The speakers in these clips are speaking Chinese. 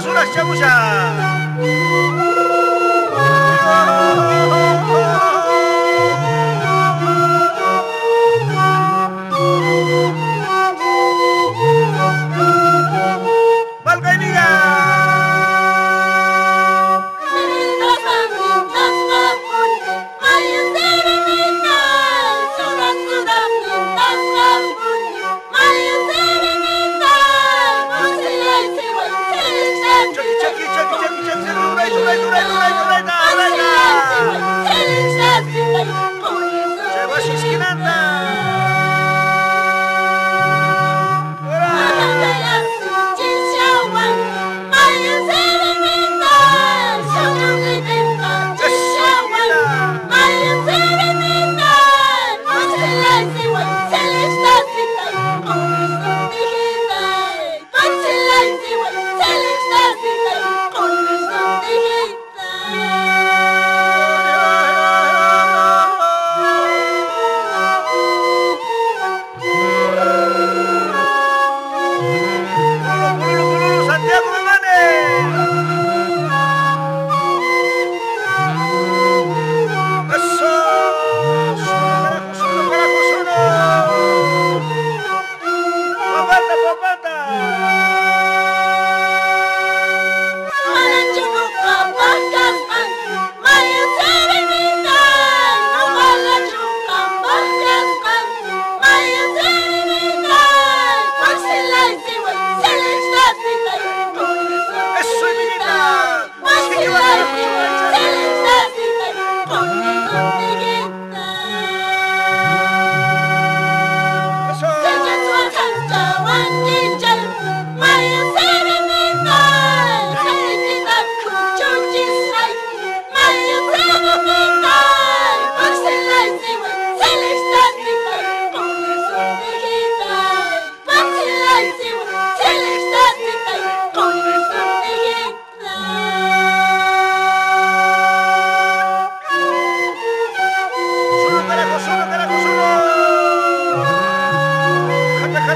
输了香不香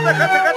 Kata-kata